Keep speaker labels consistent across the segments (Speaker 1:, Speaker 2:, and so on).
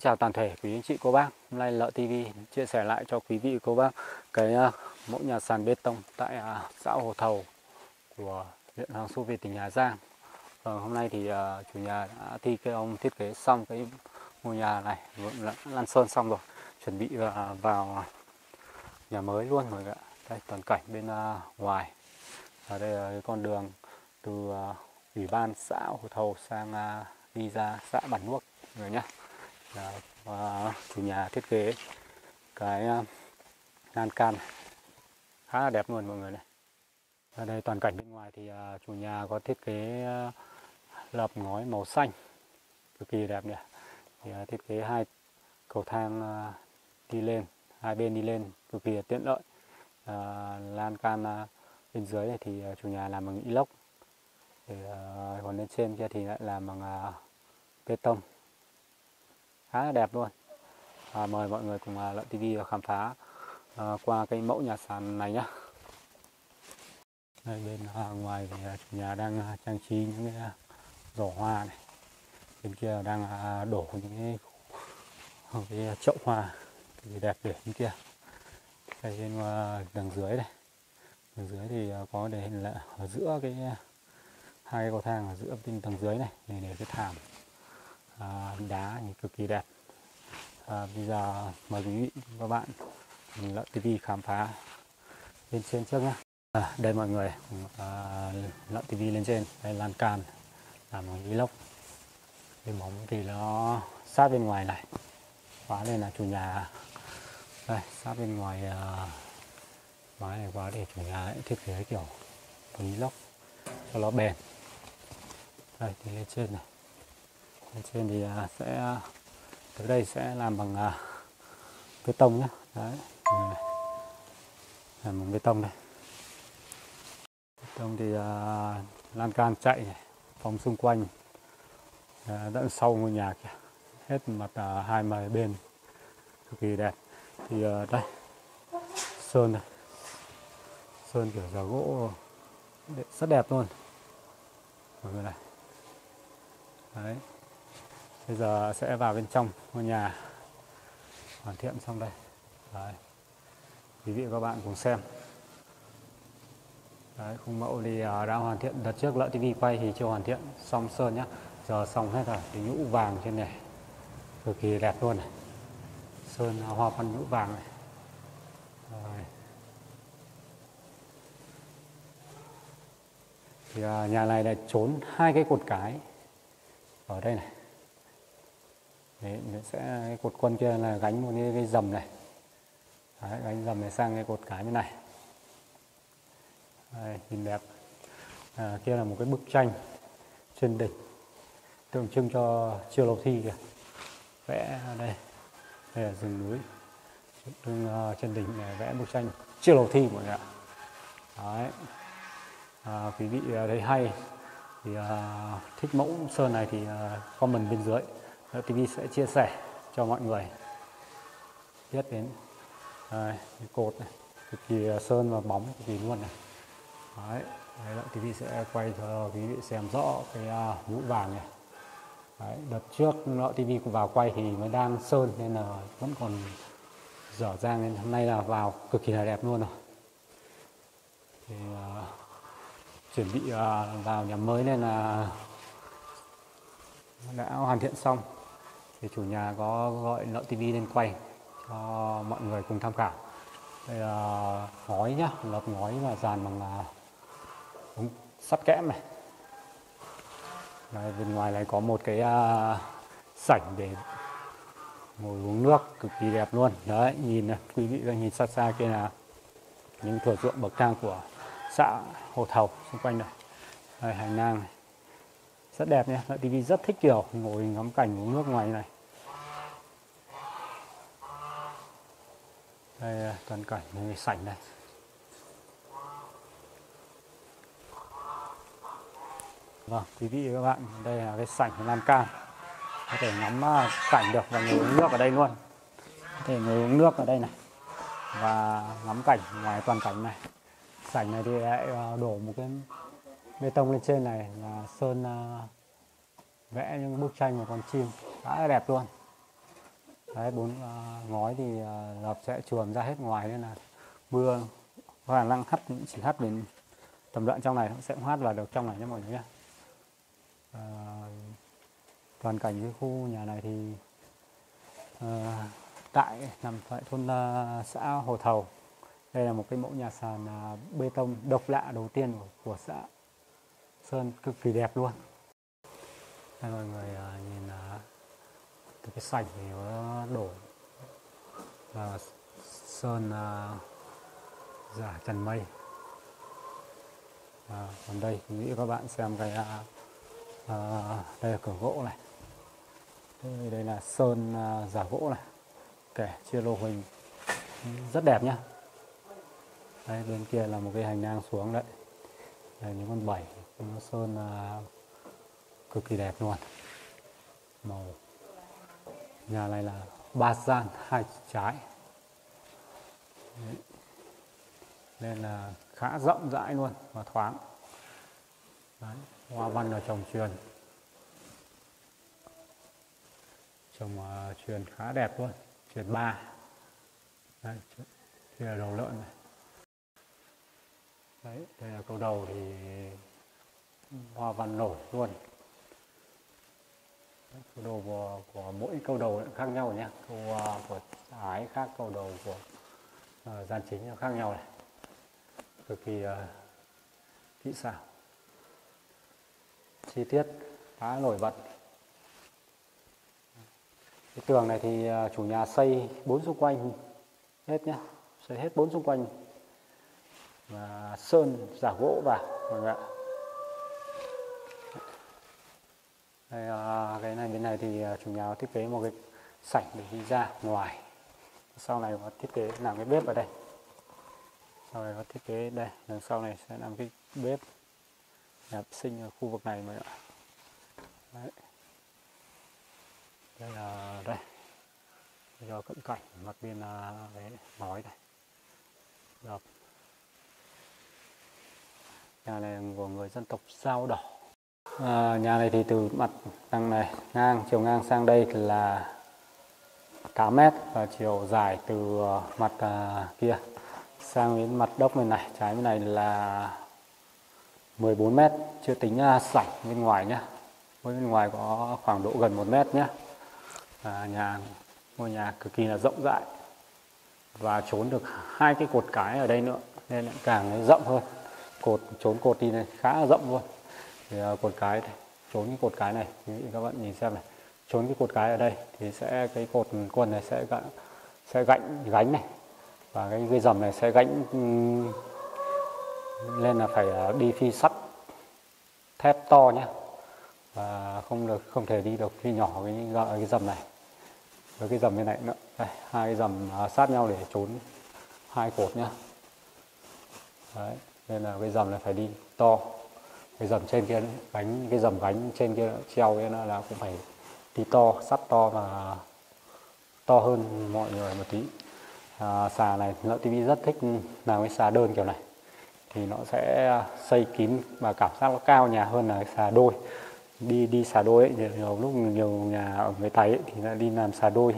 Speaker 1: chào toàn thể quý anh chị cô bác. Hôm nay Lợi TV chia sẻ lại cho quý vị cô bác cái uh, mẫu nhà sàn bê tông tại uh, xã Hồ Thầu của huyện Hoàng Su Việt tỉnh Hà Giang. Và hôm nay thì à, chủ nhà đã thi cái ông thiết kế xong cái ngôi nhà này, lăn sơn xong rồi, chuẩn bị vào nhà mới luôn rồi ạ. Đây toàn cảnh bên ngoài. Ở đây là cái con đường từ ủy ban xã Hồ Thầu sang đi ra xã Bản Nuốc rồi nhá là và chủ nhà thiết kế cái à, lan can khá là đẹp luôn mọi người này. Ở đây toàn cảnh bên ngoài thì à, chủ nhà có thiết kế à, lợp ngói màu xanh. Cực kỳ đẹp nhỉ thì thiết kế hai cầu thang đi lên hai bên đi lên cực kỳ tiện lợi. À, lan can bên dưới này thì chủ nhà làm bằng inox. Thì còn lên trên kia thì lại làm bằng bê tông khá là đẹp luôn. À, mời mọi người cùng uh, Lợi TV và khám phá uh, qua cái mẫu nhà sàn này nhá. Đây bên uh, ngoài thì uh, chủ nhà đang uh, trang trí những cái uh, giỏ hoa này. Bên kia đang uh, đổ những cái, ờ, cái chậu hoa thì đẹp để như kia. Đây bên uh, đằng dưới này. Đằng dưới thì uh, có để là ở giữa cái uh, hai cái cầu thang ở giữa bên tầng dưới này để, để cái thảm à, đá thì cực kỳ đẹp. À, bây giờ mời quý vị và bạn bạn lợi tv khám phá lên trên trước nhé. À, đây mọi người à, lợi tv lên trên đây lan can làm bằng inox cái Móng thì nó sát bên ngoài này khóa lên là chủ nhà. Đây sát bên ngoài à, mái này quá để chủ nhà lại thiết kế kiểu bằng inox cho nó bền. Đây thì lên trên này lên trên thì à, sẽ à, tới đây sẽ làm bằng à, bê tông nhé đấy ừ. làm bằng bê tông đây. Bê tông thì lan can chạy này phòng xung quanh. Đằng sau ngôi nhà kìa. Hết mặt hai mặt bên. Cực kỳ đẹp. Thì đây, sơn này sơn kiểu giả gỗ. Rất đẹp luôn. Mọi người này. Đấy bây giờ sẽ vào bên trong ngôi nhà. Hoàn thiện xong đây. Đấy. quý vị và các bạn cùng xem. Đấy, khung mẫu thì à, đã hoàn thiện. Đợt trước lỡ tivi quay thì chưa hoàn thiện. Xong sơn nhá. Giờ xong hết rồi. Thì nhũ vàng trên này. Cực kỳ đẹp luôn này. Sơn à, hoa văn nhũ vàng này. Rồi. thì à, nhà này là trốn hai cái cột cái ở đây này. Đấy, sẽ cái cột quân kia là gánh một cái, cái dầm này. Đấy, gánh dầm này sang cái cột cái bên này. Đấy, nhìn đẹp. À, kia là một cái bức tranh trên đỉnh tượng trưng cho chiêu lộc thi kìa. Vẽ đây đây là rừng núi. Đường uh, à, trên đỉnh này vẽ bức tranh chiêu lộc thi mọi người ạ. Đấy. À, quý vị à, thấy hay thì uh, thích mẫu sơn này thì uh, comment bên dưới. TV sẽ chia sẻ cho mọi người. Biết đến đây, cái cột này cực kỳ sơn và bóng cực kỳ luôn này. Đấy, đấy TV sẽ quay cho quý vị xem rõ cái uh, mũ vàng này. Đấy, đợt trước Lợi TV vào quay thì mới đang sơn nên là vẫn còn dở dang nên hôm nay là vào cực kỳ là đẹp luôn rồi. Thì uh, chuẩn bị uh, vào nhà mới nên là đã hoàn thiện xong thì chủ nhà có gọi lợi TV lên quay cho mọi người cùng tham khảo. Đây là ngói nhá lợp ngói và dàn bằng uh, ống sắt kẽm này. Đây, bên ngoài này có một cái uh, sảnh để ngồi uống nước cực kỳ đẹp luôn. Đấy nhìn này quý vị đang nhìn xa xa kia là những thửa ruộng bậc thang của xã Hồ Thầu xung quanh này đây, hành lang này. Rất đẹp nhé tivi rất thích kiểu ngồi ngắm cảnh uống nước ngoài này. Đây à, toàn cảnh này sảnh này. Vâng quý vị và các bạn, đây là cái sảnh của Nam Cam. Có thể ngắm à, cảnh được và ngồi uống nước ở đây luôn. Có thể ngồi uống nước ở đây này và ngắm cảnh ngoài toàn cảnh này. Sảnh này thì lại à, đổ một cái bê tông lên trên này là sơn vẽ những bức tranh của con chim. Khá là đẹp luôn đấy bốn uh, ngói thì uh, lợp sẽ chuồn ra hết ngoài nên là mưa có khả năng hắt chỉ hắt đến tầm đoạn trong này nó sẽ không hắt vào được trong này nhé mọi người nhé uh, à, toàn cảnh cái khu nhà này thì uh, tại nằm tại thôn uh, xã Hồ Thầu. Đây là một cái mẫu nhà sàn uh, bê tông độc lạ đầu tiên của, của xã Sơn cực kỳ đẹp luôn. Đây mọi người uh, nhìn uh, từ cái sảnh thì nó đổ và ờ, sơn à, giả trần mây. À, còn đây nghĩ các bạn xem cái uh, đây là cửa gỗ này. Đây, đây là sơn à, giả gỗ này. Kẻ chia lô hình rất đẹp nhá. Đây bên kia là một cái hành lang xuống đấy. Đây những con bảy nó sơn à, cực kỳ đẹp luôn. Màu nhà này là ba gian hai trái. Đấy. nên là khá rộng rãi luôn và thoáng. Đấy. hoa văn là trồng truyền. Trồng uh, truyền khá đẹp luôn truyền ba. Đây đây là đầu lợn này. Đấy đây là câu đầu thì hoa văn nổi luôn câu đầu của, của mỗi câu đầu khác nhau nhé. Câu uh, của ái khác câu đầu của à, uh, gian chính khác nhau này. Cực kỳ uh, kỹ xảo. Chi tiết khá nổi bật. Cái tường này thì chủ nhà xây bốn xung quanh hết nhé. Xây hết bốn xung quanh. Và sơn giả gỗ vào mọi người ạ. Đây, à, cái này bên này thì à, chủ nhà thiết kế một cái sảnh để đi ra ngoài. Sau này có thiết kế làm cái bếp ở đây. Sau này có thiết kế đây đằng sau này sẽ làm cái bếp nhà sinh ở khu vực này mọi người ạ. Đấy. đây là đây. Bây giờ cận cảnh mặt bên là cái ngói này. Đập nhà này của người dân tộc Dao Đỏ à, nhà này thì từ mặt đằng này ngang chiều ngang sang đây là 8 mét và chiều dài từ ờ, mặt à, kia sang đến mặt đốc bên này trái bên này là 14 mét chưa tính à, sảnh bên ngoài nhá. Bên ngoài có khoảng độ gần 1 mét nhá. À, nhà ngôi nhà cực kỳ là rộng rãi và trốn được hai cái cột cái ở đây nữa nên càng rộng hơn. Cột trốn cột đi này khá là rộng luôn thì uh, cột cái này, trốn cái cột cái này. Các bạn nhìn xem này trốn cái cột cái ở đây thì sẽ cái cột quần này sẽ gãy sẽ gạnh gánh này. Và cái dây dầm này sẽ gánh lên là phải ờ, đi phi sắt thép to nhé và không được không thể đi được phi nhỏ cái cái dầm này. Với cái dầm bên này nữa. Đây hai cái dầm ờ, sát nhau để trốn hai cột nhá. Đấy nên là cái dầm này phải đi to cái dầm trên kia gánh cái dầm gánh trên kia treo kia là cũng phải tí to sắt to và to hơn mọi người một tí. À, xà này lợi tv rất thích làm cái xà đơn kiểu này. Thì nó sẽ xây kín và cảm giác nó cao nhà hơn là cái xà đôi. Đi đi xà đôi ấy, nhiều lúc nhiều nhà ở người Tây ấy, thì lại đi làm xà đôi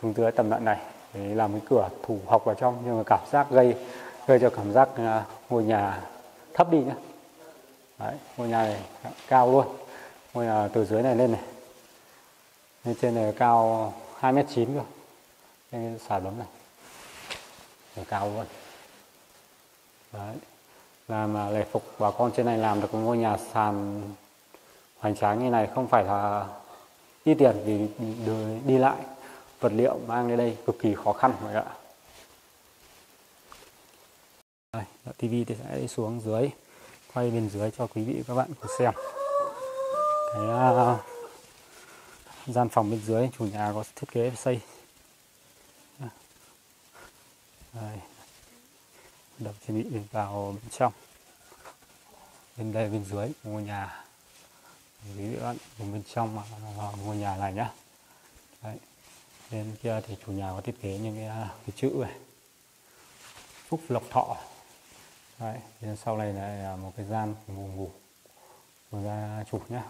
Speaker 1: xuống dưới tầm đoạn này để làm cái cửa thủ học vào trong. Nhưng mà cảm giác gây gây cho cảm giác à, ngôi nhà thấp đi nhá. Đấy, ngôi nhà này cao luôn. Ngôi nhà từ dưới này lên này. Lên trên này cao 2 mét chín cơ. Cái xà bấm này. Để cao luôn. Đấy làm lễ phục bà con trên này làm được ngôi nhà sàn hoành tráng như này không phải là ít tiền vì đi, lại. Vật liệu mang đến đây cực kỳ khó khăn mọi ạ. Đây, TV thì sẽ xuống dưới quay bên dưới cho quý vị và các bạn cùng xem. Cái uh, gian phòng bên dưới chủ nhà có thiết kế xây. Đây. đập chuẩn bị vào bên trong. Bên đây bên dưới ngôi nhà. Quý vị bạn cùng bên trong mà ngôi nhà này nhá. Đấy. bên kia thì chủ nhà có thiết kế những cái, à, cái chữ này. Phúc lộc thọ. Đấy, bên sau này là một cái gian ngủ ngủ. Của gia chủ nhá.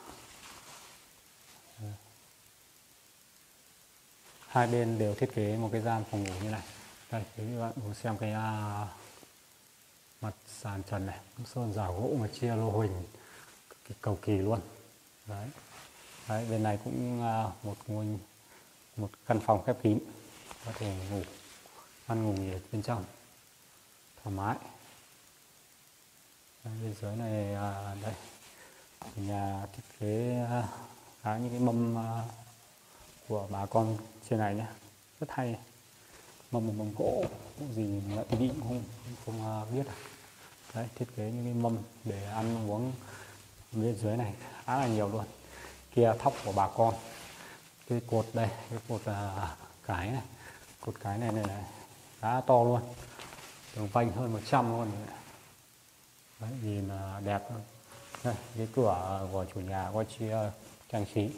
Speaker 1: Hai bên đều thiết kế một cái gian phòng ngủ như này. Đây quý vị bạn cùng xem cái uh, mặt sàn trần này sơn rào gỗ mà chia lô huỳnh cực cầu kỳ luôn. Đấy. Đấy bên này cũng uh, một ngôi một căn phòng khép kín. Có thể ngủ ăn ngủ nghỉ bên trong thoải mái đây, bên dưới này à, đây. Nhà thiết kế à, những cái mâm à, của bà con trên này nhé rất hay. Mâm một mâm gỗ. Gì lại bị không không à, biết à. đấy thiết kế những cái mâm để ăn uống bên dưới này khá là nhiều luôn. Kia thóc của bà con. Cái cột đây cái cột à, cái này. Cột cái này này, này khá to luôn. Đường vanh hơn 100 luôn. Đấy, nhìn à, đẹp đây, cái cửa của chủ nhà có chia trang trí.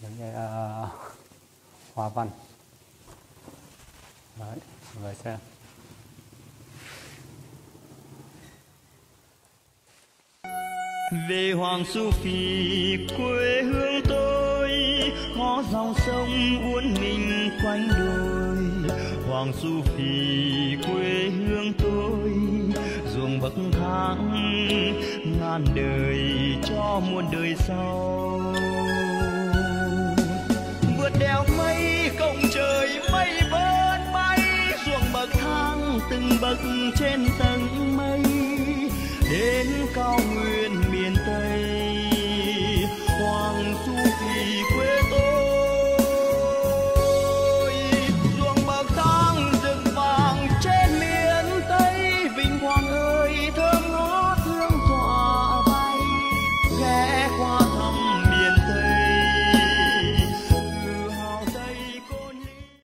Speaker 1: Những cái uh, hoa văn. Đấy, mọi người xem.
Speaker 2: Về Hoàng Su Phi quê hương tôi ngõ dòng sông uốn mình quanh đồi. Hoàng Su Phi quê hương tôi bậc thang ngàn đời cho muôn đời sau. Vượt đèo mây cộng trời mây vớt bay, ruộng bậc thang từng bậc trên tầng mây. Đến cao người